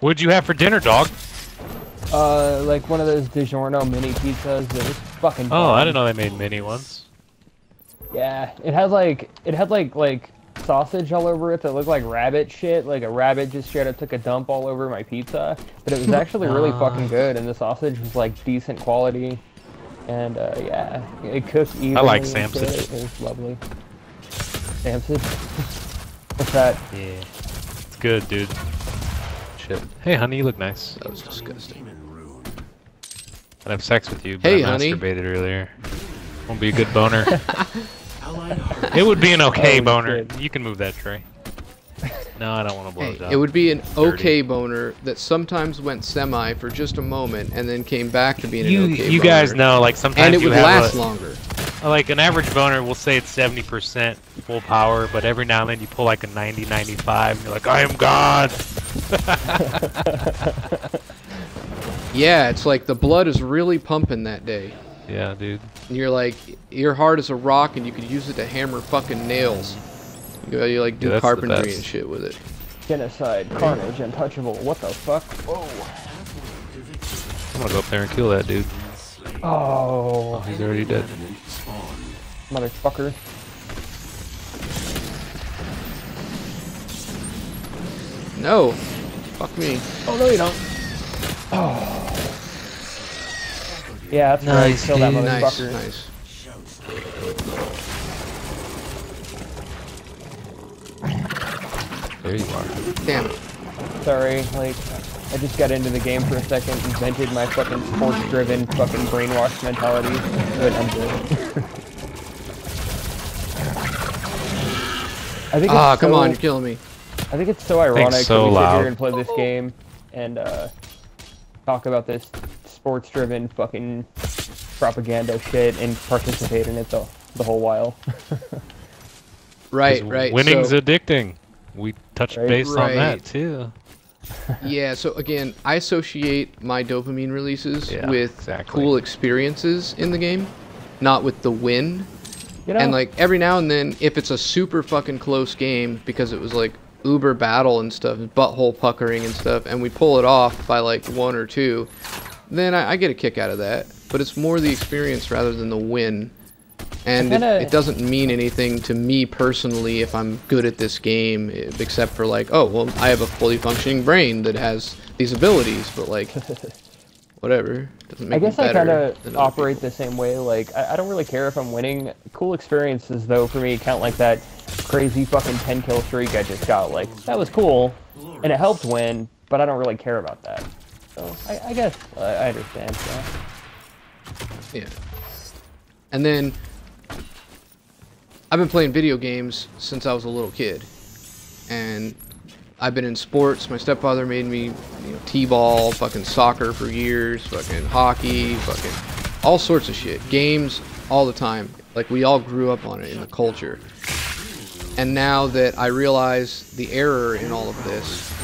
What'd you have for dinner, dog? Uh, like one of those DiGiorno mini pizzas that was fucking. Oh, bomb. I didn't know they made mini ones. Yeah, it had like it had like like sausage all over it that looked like rabbit shit. Like a rabbit just straight up took a dump all over my pizza. But it was actually really fucking good, and the sausage was like decent quality. And uh, yeah, it cooked evenly. I like Samson. It was lovely. Samson. What's that? Yeah. It's good, dude. Shit. Hey, honey, you look nice. That was disgusting. I'd have sex with you, but Hey, I honey. masturbated earlier. Won't be a good boner. it would be an okay Holy boner. shit. You can move that tray. No, I don't want to blow Hey, it up. it would be an Dirty. okay boner that sometimes went semi for just a moment and then came back to being You, an okay you boner. guys know, like sometimes And it you would have last a, longer. like an average boner. We'll say it's 70% full power, but every now and then you pull like a 90, 95, and you're like, I am God. Yeah, it's like the blood is really pumping that day. Yeah, dude. And you're like, your heart is a rock and you could use it to hammer fucking nails. You, go, you like do Yeah, carpentry and shit with it. Genocide, carnage, untouchable. What the fuck? Whoa. I'm gonna go up there and kill that dude. Oh, oh He's already dead. motherfucker. No. Fuck me. Oh no, you don't. Oh. Yeah, that's Nice, right. Kill that dude. Nice, motherfucker. nice. There you are. Damn it. Sorry, like, I just got into the game for a second and vented my fucking sports-driven fucking brainwashed mentality. But I'm good. I think it's Ah, come so- on, you're killing me. I think it's so ironic so that we sit loud. here and play this game and uh, talk about this sports-driven fucking propaganda shit and participate in it the, the whole while. right, right. Winning's so, addicting. We touched Right. base on that too. yeah, so again, I associate my dopamine releases Yeah, with exactly. cool experiences in the game, not with the win. You know? And like every now and then, if it's a super fucking close game because it was like uber battle and stuff, butthole puckering and stuff, and we pull it off by like one or two, then I, I get a kick out of that. But it's more the experience rather than the win. And it, it doesn't mean anything to me personally if I'm good at this game, eh, except for like, oh, well, I have a fully functioning brain that has these abilities, but like, whatever. Doesn't make I guess I kind of operate people. the same way. Like, I, I don't really care if I'm winning. Cool experiences, though, for me count like that crazy fucking 10 kill streak I just got. Like, that was cool, and it helped win, but I don't really care about that. So, I, I guess I, I understand. Yeah. Yeah. And then I've been playing video games since I was a little kid. And I've been in sports. My stepfather made me, you know, t-ball, fucking soccer for years, fucking hockey, fucking all sorts of shit. Games all the time. Like we all grew up on it in the culture. And now that I realize the error in all of this,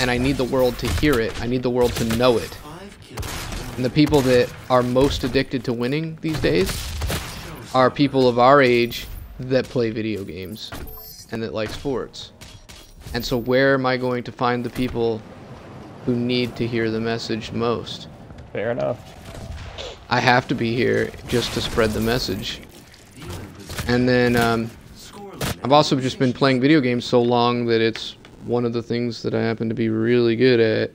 and I need the world to hear it, I need the world to know it. And the people that are most addicted to winning these days are people of our age that play video games and that like sports. And so, where am I going to find the people who need to hear the message most? Fair enough. I have to be here just to spread the message. And then um, I've also just been playing video games so long that it's one of the things that I happen to be really good at.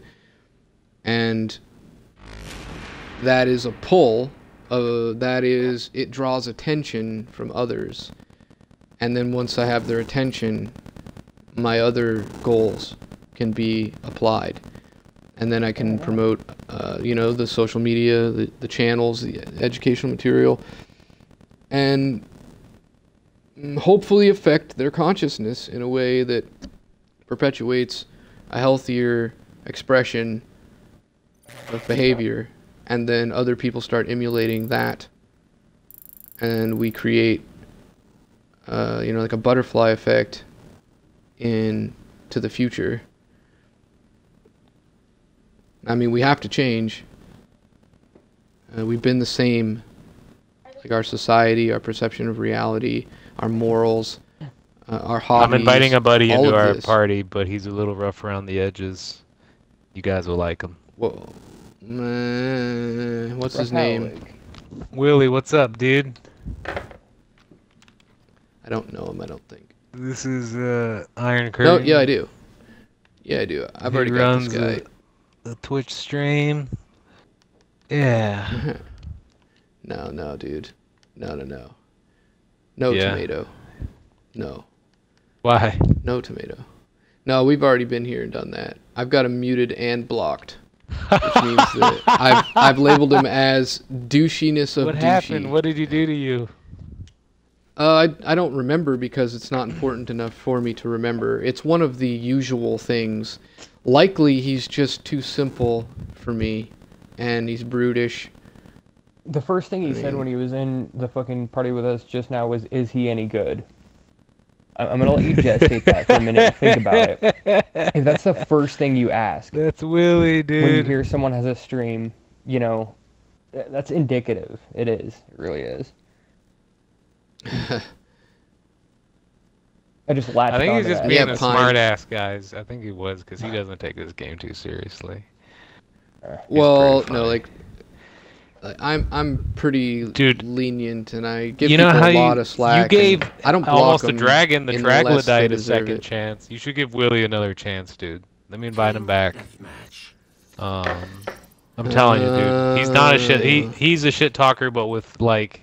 And that is a pull. Uh, that is, it draws attention from others. And then once I have their attention, my other goals can be applied and then I can promote, uh, you know, the social media, the, the channels, the educational material, and hopefully affect their consciousness in a way that perpetuates a healthier expression of behavior, and then other people start emulating that, and we create, uh, you know, like a butterfly effect in to the future. I mean, we have to change. Uh, we've been the same, like our society, our perception of reality, our morals, uh, our hobbies. I'm inviting a buddy into our this. party, but he's a little rough around the edges. You guys will like him. Whoa. Uh, what's his name? Willie, what's up, dude? I don't know him. I don't think. This is uh, Iron No, Curtain. yeah, I do. Yeah, I do. I've He already got this guy. The Twitch stream. Yeah. no, no, dude. No, no, no. No Yeah. tomato. No. Why? No tomato. No, we've already been here and done that. I've got him muted and blocked, which means that I've I've labeled him as douchiness of What douchey. happened? What did he do to you? Uh, I, I don't remember because it's not important enough for me to remember. It's one of the usual things. Likely he's just too simple for me, and he's brutish. The first thing he I said mean- when he was in the fucking party with us just now was, "Is he any good?" I- I'm gonna let you gestate that for a minute and think about it. If that's the first thing you ask That's Willie, dude. when you hear someone has a stream, you know, th- that's indicative. It is. It really is. I just laughed. I think he's just that. being Yeah, a smartass, guys. I think he was because he doesn't take this game too seriously. Uh, well, no, like, like, I'm I'm pretty Dude. lenient, and I give you know people how a you, lot of slack. you gave I don't block almost a them dragon, the troglodyte, a second it. chance. You should give Willie another chance, dude. Let me invite him back. Um, I'm telling you, dude. He's not a shit. He Uh. he's a shit talker, but with like,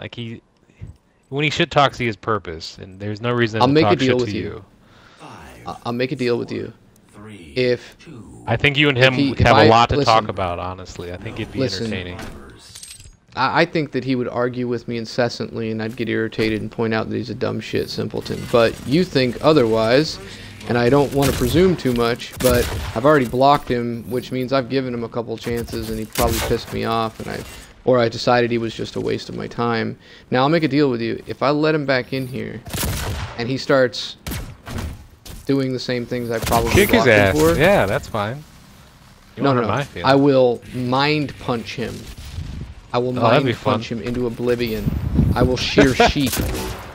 like he. When he shit talks, he has purpose, and there's no reason I'll to make a deal with you. I- I'll make a deal with you. If I think you and him he- have I- a lot to talk about. Honestly, I think it'd be Listen. entertaining. I, I think that he would argue with me incessantly, and I'd get irritated and point out that he's a dumb shit simpleton. But you think otherwise, and I don't want to presume too much, but I've already blocked him, which means I've given him a couple chances, and he probably pissed me off, and I, or I decided he was just a waste of my time. Now I'll make a deal with you. If I let him back in here, and he starts doing the same things I probably Kick his ass. for, Yeah, that's fine. You no, no, no. I will mind punch him. I will Oh, mind punch him into oblivion. I will shear sheep.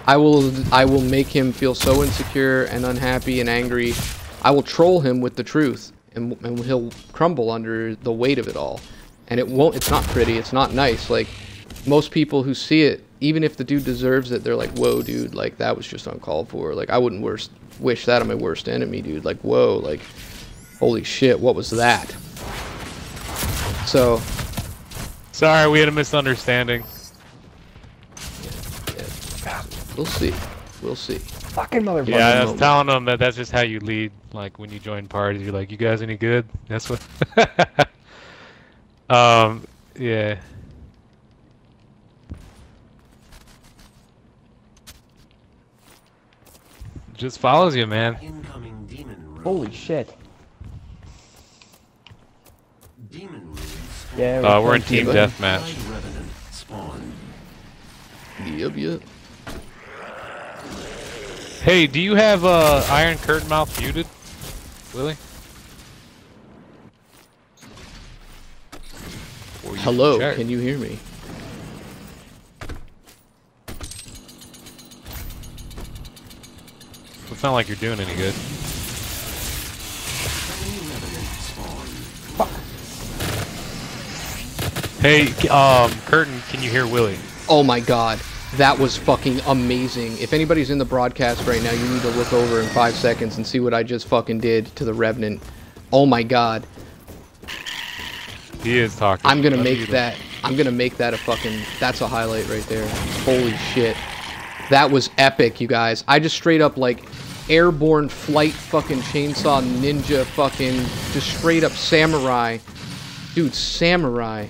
I will I will make him feel so insecure and unhappy and angry. I will troll him with the truth and and he'll crumble under the weight of it all. And it won't it's not pretty, it's not nice. Like most people who see it, even if the dude deserves it, they're like, "Whoa, dude, like that was just uncalled for." Like I wouldn't worst wish that on my worst enemy, dude. Like, "Whoa, like holy shit, what was that?" So, Sorry, we had a misunderstanding. Yeah yeah. we'll see. We'll see. Fucking motherfucker. Yeah, I was moment. telling them that that's just how you lead. Like when you join parties, you're like, "You guys any good?" That's what. um. Yeah. Just follows you, man. incoming demon rune. Holy shit. Demon runes. Yeah. Uh, we're in team Team deathmatch. Blood Revenant spawn. Yep, yep. Hey, do you have uh, Iron Curtain Mouth muted, Willie? Hello, check. can you hear me? It's not like you're doing any good. Hey, um, Curtain, can you hear Willie? Oh my god. That was fucking amazing. If anybody's in the broadcast right now, you need to look over in five seconds and see what I just fucking did to the Revenant. Oh my god. He is talking. I'm gonna make him. that. I'm gonna make that a fucking. That's a highlight right there. Holy shit. That was epic, you guys. I just straight up like airborne flight fucking chainsaw ninja fucking just straight up samurai. Dude, samurai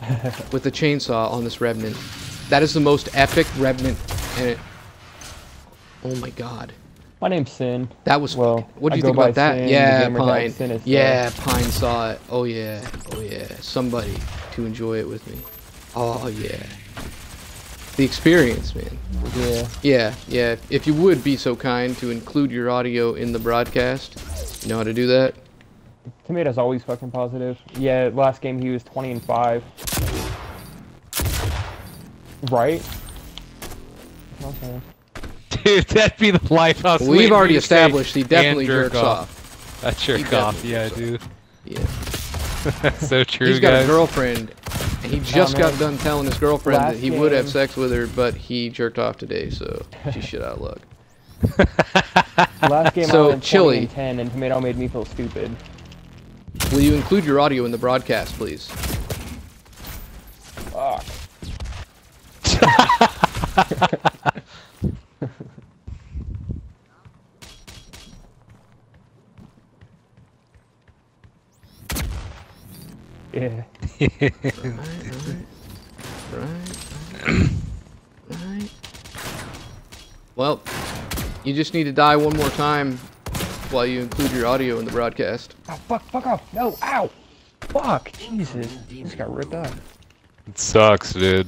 with the chainsaw on this revenant. That is the most epic revenant and it Oh my god. My name's Sin. That was Well, fucking- what do you think about that? Sin, yeah, Pine. Sin Yeah, Pine saw it. Oh yeah. Oh yeah. Somebody to enjoy it with me. Oh yeah. The experience, man. Yeah. Yeah, yeah. If you would be so kind to include your audio in the broadcast, you know how to do that? Tomato's always fucking positive. Yeah, last game he was 20 and 5. Right? Okay. Dude, that'd be the life I was We've already you to say, established he definitely jerk jerks off. I jerk definitely off, yeah, jerks dude. Yeah. so true, He's got guys. a girlfriend, and he oh, just got done telling his girlfriend Last that he would have sex with her, but he jerked off today, so she's shit out of luck. Last game So, I went 20 Chili. and 10, and Tomato made me feel stupid. Will you include your audio in the broadcast, please? Fuck. yeah. Right. right. Well, you just need to die one more time while you include your audio in the broadcast. Oh, fuck, fuck off. No, ow. Fuck, Jesus. He just got ripped up. It sucks, dude.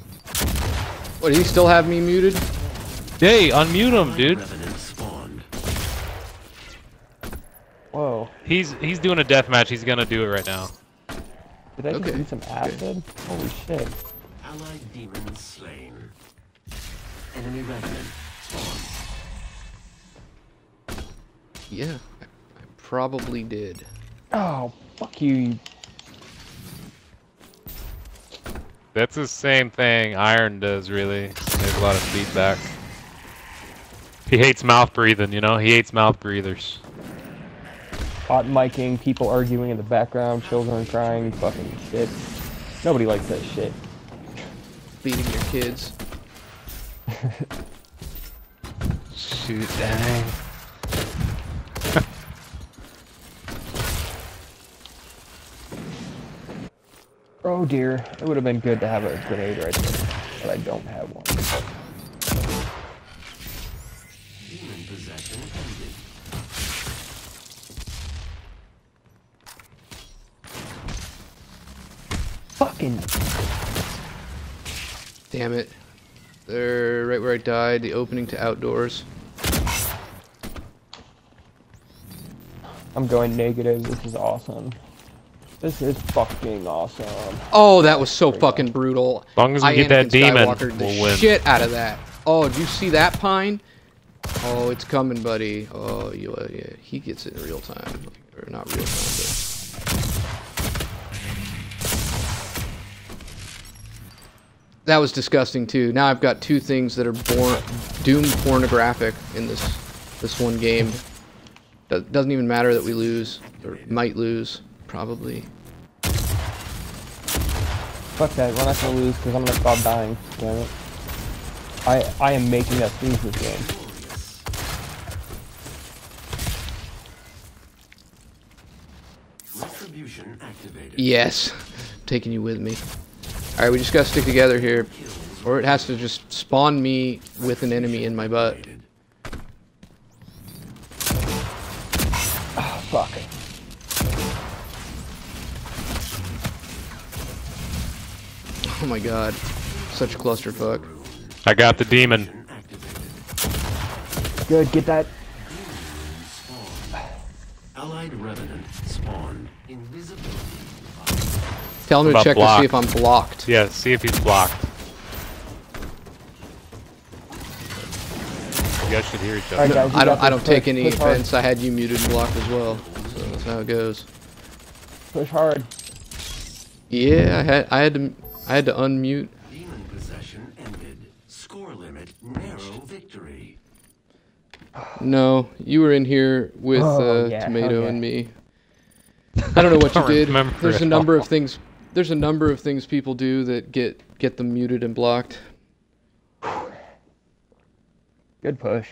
What, do you still have me muted? Hey, unmute him, dude. Revenant spawned. Whoa. He's he's doing a death match. He's gonna do it right now. Did I just Okay, eat some acid? Holy shit. Allied demons slain. Enemy revenant spawned. Yeah, I, I probably did. Oh, fuck you. you- That's the same thing Iron does, really. There's a lot of feedback. He hates mouth breathing, you know? He hates mouth breathers. Hot miking, people arguing in the background, children crying, fucking shit. Nobody likes that shit. Beating your kids. Shoot, dang. Oh dear, it would have been good to have a grenade right there, but I don't have one. Demon possession ended. Fucking Damn it. There, right where I died, the opening to outdoors. I'm going negative. This is awesome. This is fucking awesome. Oh, that was so fucking brutal. As long as we I get that demon, Skywalkered the we'll win. shit out of that. Oh, do you see that pine? Oh, it's coming, buddy. Oh, you, uh, yeah, he gets it in real time, or not real time, but. That was disgusting too. Now I've got two things that are born doom pornographic in this this one game. Do- doesn't even matter that we lose or might lose, probably. Fuck that, we're not gonna lose because I'm gonna stop dying. Damn it. I I am making us lose this game. Yes, I'm taking you with me. All right, we just gotta stick together here, or it has to just spawn me with an enemy in my butt. Oh my god, such a clusterfuck. I got the demon. Good, get that. Allied revenant spawned. Invisibility. Tell him to About check to see if I'm blocked. Yeah, see if he's blocked. You guys should hear each Alright, other. guys, I don't. I don't take Push- any push hard. offense. I had you muted and blocked as well, so that's how it goes. Push hard. Yeah, I had. I had to. I had to unmute. Demon possession ended. Score limit narrow victory. No, you were in here with Oh, uh, yeah, hell Tomato yeah. and me. I don't know what you Don't did. remember There's a number all. of things. There's a number of things people do that get get them muted and blocked. Good push.